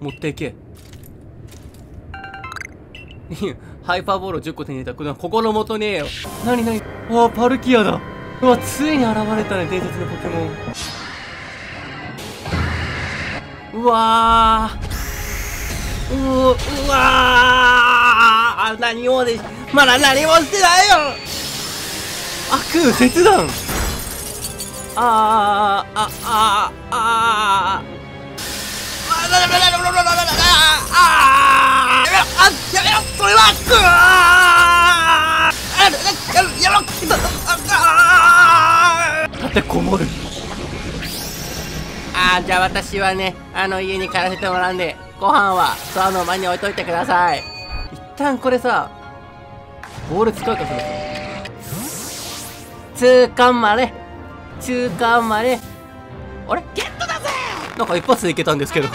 持っていけ。ハイパーボールを10個手に入れた。これ心もとねえよ。何何？ああパルキアだ。うわついに現れたね伝説のポケモン。うわー。ううわー。何もでまだ何もしてないよ。悪切断。あーあああ立てこもるあーじゃあ私はねあの家に帰らせてもらうんでご飯は空の前に置いといてください一旦これさボール使うかそれ痛感まで中間まであれゲットだぜなんか一発でいけたんですけど